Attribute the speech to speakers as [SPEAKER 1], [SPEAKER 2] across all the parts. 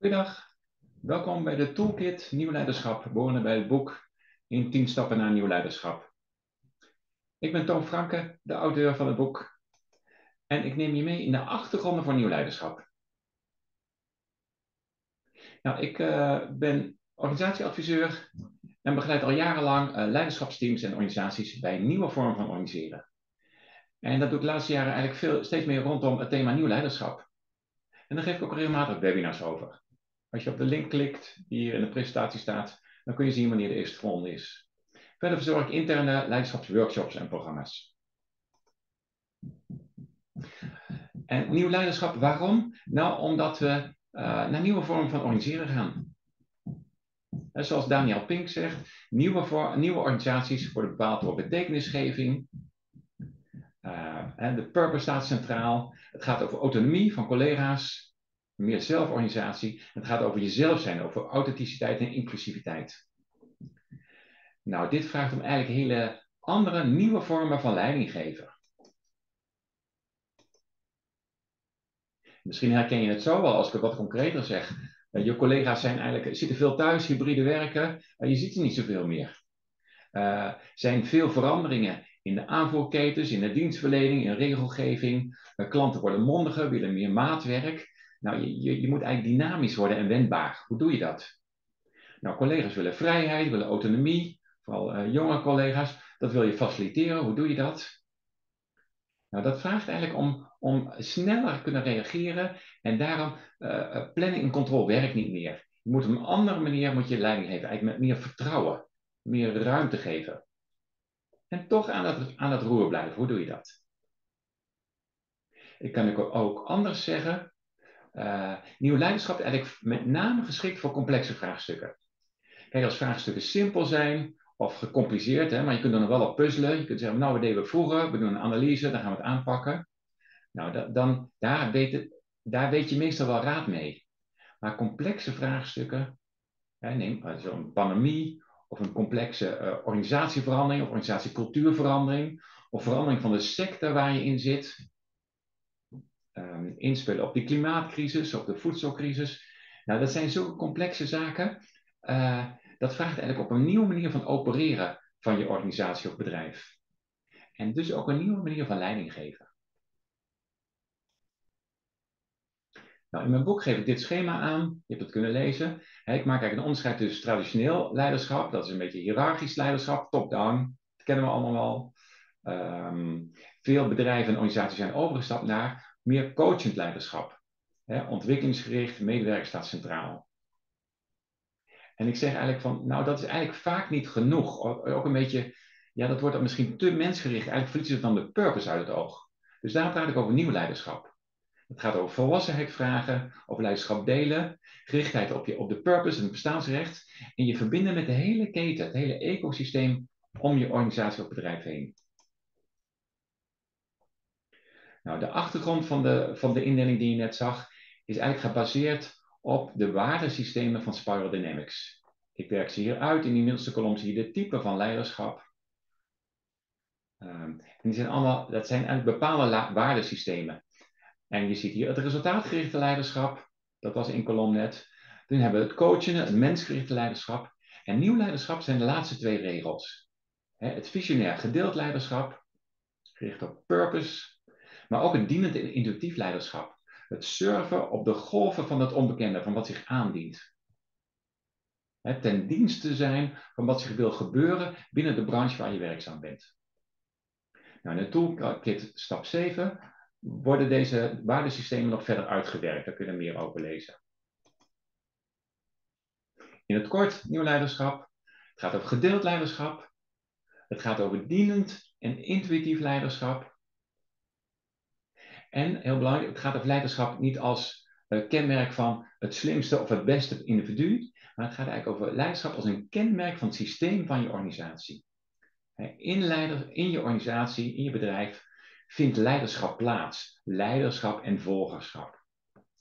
[SPEAKER 1] Goedendag, welkom bij de Toolkit Nieuw Leiderschap, behorende bij het boek In 10 stappen naar nieuw leiderschap. Ik ben Toon Franke, de auteur van het boek, en ik neem je mee in de achtergronden voor nieuw leiderschap. Nou, ik uh, ben organisatieadviseur en begeleid al jarenlang uh, leiderschapsteams en organisaties bij nieuwe vormen van organiseren. En dat doe ik de laatste jaren eigenlijk veel, steeds meer rondom het thema nieuw leiderschap. En daar geef ik ook regelmatig webinars over. Als je op de link klikt die hier in de presentatie staat, dan kun je zien wanneer de eerste ronde is. Verder verzorg ik interne leiderschapsworkshops en programma's. En nieuw leiderschap, waarom? Nou, omdat we uh, naar nieuwe vormen van organiseren gaan. En zoals Daniel Pink zegt, nieuwe, voor, nieuwe organisaties worden bepaald door betekenisgeving. Uh, de purpose staat centraal. Het gaat over autonomie van collega's, meer zelforganisatie. Het gaat over jezelf zijn, over authenticiteit en inclusiviteit. Nou, dit vraagt om eigenlijk hele andere, nieuwe vormen van leiding geven. Misschien herken je het zo wel als ik het wat concreter zeg. Eh, je collega's zijn eigenlijk, zitten veel thuis, hybride werken, je ziet ze niet zoveel meer. Er uh, zijn veel veranderingen in de aanvoerketens, in de dienstverlening, in regelgeving. Uh, klanten worden mondiger, willen meer maatwerk. Nou, je, je, moet eigenlijk dynamisch worden en wendbaar. Hoe doe je dat? Nou, collega's willen vrijheid, willen autonomie, vooral uh, jonge collega's. Dat wil je faciliteren. Hoe doe je dat? Nou, dat vraagt eigenlijk om, om sneller kunnen reageren en daarom uh, planning en controle werkt niet meer. Je moet op een andere manier moet je leiding geven, eigenlijk met meer vertrouwen, meer ruimte geven. En toch aan dat, aan roer blijven. Hoe doe je dat? Ik kan ook anders zeggen, uh, nieuw leiderschap is eigenlijk met name geschikt voor complexe vraagstukken. Kijk, als vraagstukken simpel zijn of gecompliceerd, hè, maar je kunt er nog wel op puzzelen. Je kunt zeggen, nou, we deden we vroeger, we doen een analyse, dan gaan we het aanpakken. Nou, dan, daar, weet het, daar weet je meestal wel raad mee. Maar complexe vraagstukken, hè, neem eh, zo'n pandemie of een complexe uh, organisatieverandering of organisatiecultuurverandering of verandering van de sector waar je in zit, um, inspelen op die klimaatcrisis, op de voedselcrisis. Nou, dat zijn zulke complexe zaken. Uh, dat vraagt eigenlijk op een nieuwe manier van opereren van je organisatie of bedrijf. En dus ook een nieuwe manier van leiding geven. Nou, in mijn boek geef ik dit schema aan. Je hebt het kunnen lezen. ik maak eigenlijk een onderscheid tussen traditioneel leiderschap, dat is een beetje hiërarchisch leiderschap, top-down. Dat kennen we allemaal wel. Um, veel bedrijven en organisaties zijn overgestapt naar meer coachend leiderschap. Ontwikkelingsgericht, medewerker staat centraal. En ik zeg eigenlijk van, nou dat is eigenlijk vaak niet genoeg. Ook een beetje, ja dat wordt dan misschien te mensgericht. Eigenlijk verliezen ze dan de purpose uit het oog. Dus daar praat ik over nieuw leiderschap. Het gaat over volwassenheid vragen, over leiderschap delen, gerichtheid op, je, op de purpose en het bestaansrecht. En je verbinden met de hele keten, het hele ecosysteem om je organisatie of bedrijf heen. Nou, de achtergrond van de, van de indeling die je net zag, is eigenlijk gebaseerd op de waardesystemen van Spiral Dynamics. Ik werk ze hier uit. In die middelste kolom zie je de type van leiderschap. Um, die zijn allemaal, dat zijn eigenlijk bepaalde waardesystemen. En je ziet hier het resultaatgerichte leiderschap. Dat was in kolom net. Dan hebben we het coachen, het mensgerichte leiderschap. En nieuw leiderschap zijn de laatste twee regels. Het visionair gedeeld leiderschap, gericht op purpose, maar ook een dienend en intuïtief leiderschap. Het surfen op de golven van het onbekende, van wat zich aandient. Ten dienste zijn van wat zich wil gebeuren binnen de branche waar je werkzaam bent. Nou, in de toolkit stap 7 worden deze waardesystemen nog verder uitgewerkt. Daar kun je er meer over lezen. In het kort, nieuw leiderschap. Het gaat over gedeeld leiderschap. Het gaat over dienend en intuïtief leiderschap. En heel belangrijk, het gaat over leiderschap niet als uh, kenmerk van het slimste of het beste individu, maar het gaat eigenlijk over leiderschap als een kenmerk van het systeem van je organisatie. In, leider, in je organisatie, in je bedrijf, vindt leiderschap plaats. Leiderschap en volgerschap.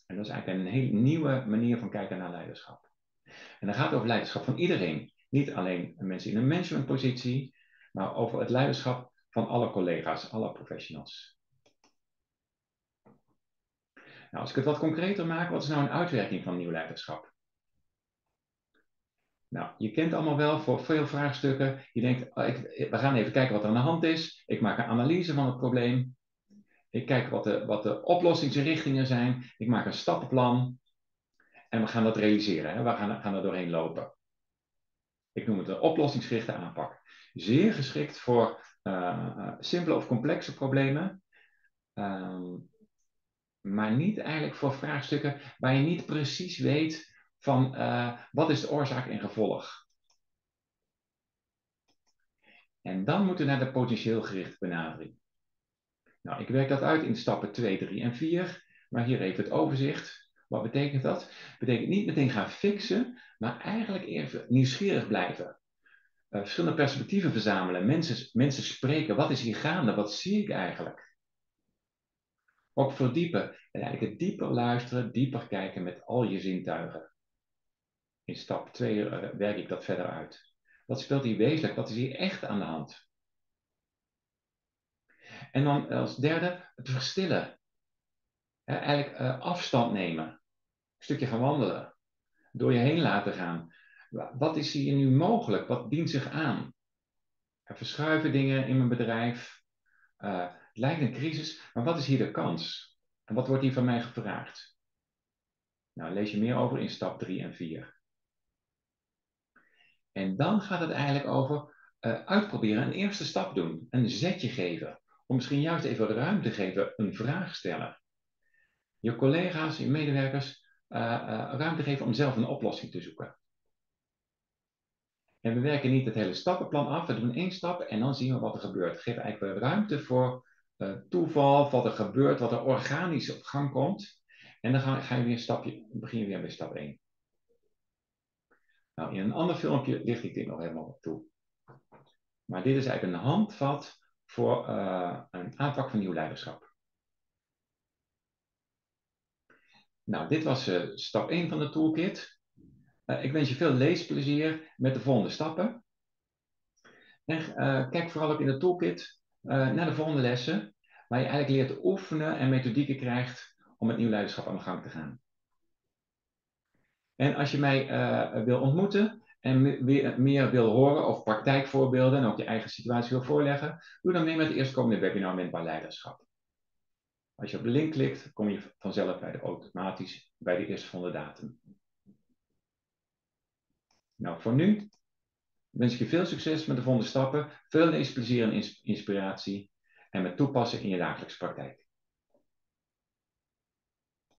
[SPEAKER 1] En dat is eigenlijk een hele nieuwe manier van kijken naar leiderschap. En dat gaat over leiderschap van iedereen. Niet alleen mensen in een managementpositie, maar over het leiderschap van alle collega's, alle professionals. Nou, als ik het wat concreter maak, wat is nou een uitwerking van nieuw leiderschap? Nou, je kent allemaal wel voor veel vraagstukken. Je denkt, oh, ik, we gaan even kijken wat er aan de hand is. Ik maak een analyse van het probleem. Ik kijk wat de, wat de oplossingsrichtingen zijn. Ik maak een stappenplan. En we gaan dat realiseren. Hè? We gaan, gaan er doorheen lopen. Ik noem het een oplossingsgerichte aanpak. Zeer geschikt voor uh, simpele of complexe problemen. Ehm, maar niet eigenlijk voor vraagstukken waar je niet precies weet van uh, wat is de oorzaak en gevolg. En dan moeten we naar de potentieel gerichte benadering. Nou, ik werk dat uit in stappen 2, 3 en 4, maar hier even het overzicht. Wat betekent dat? Betekent niet meteen gaan fixen, maar eigenlijk even nieuwsgierig blijven. Uh, verschillende perspectieven verzamelen, mensen, mensen spreken. Wat is hier gaande? Wat zie ik eigenlijk? Ook verdiepen en eigenlijk dieper luisteren, dieper kijken met al je zintuigen. In stap 2 uh, eh, werk ik dat verder uit. Wat speelt hier wezenlijk? Wat is hier echt aan de hand? En dan als derde het verstillen. eigenlijk uh, afstand nemen. Een stukje gaan wandelen. Door je heen laten gaan. Wat is hier nu mogelijk? Wat dient zich aan? Er verschuiven dingen in mijn bedrijf. Lijkt een crisis, maar wat is hier de kans? En wat wordt hier van mij gevraagd? Nou, lees je meer over in stap 3 en 4. En dan gaat het eigenlijk over uh, uitproberen, een eerste stap doen, een zetje geven. Om misschien juist even ruimte te geven, een vraag stellen. Je collega's, je medewerkers uh, uh, ruimte geven om zelf een oplossing te zoeken. En we werken niet het hele stappenplan af, we doen één stap en dan zien we wat er gebeurt. Geef eigenlijk ruimte voor toeval, wat er gebeurt, wat er organisch op gang komt. En dan ga, ga je weer een stapje, begin je weer bij stap 1. Nou, in een ander filmpje licht ik dit nog helemaal toe. Maar dit is eigenlijk een handvat voor uh, een aanpak van nieuw leiderschap. Nou, dit was uh, stap 1 van de toolkit. Ik wens je veel leesplezier met de volgende stappen. En kijk vooral ook in de toolkit naar de volgende lessen, waar je eigenlijk leert oefenen en methodieken krijgt om met nieuw leiderschap aan de gang te gaan. En als je mij uh, wil ontmoeten en meer wil horen of praktijkvoorbeelden en ook je eigen situatie wil voorleggen, doe dan mee met de eerstkomende webinar Wendbaar Leiderschap. Als je op de link klikt, kom je vanzelf bij de, automatisch bij de eerstgevonden datum. Nou, voor nu wens ik je veel succes met de volgende stappen, veel leesplezier en inspiratie en met toepassen in je dagelijkse praktijk.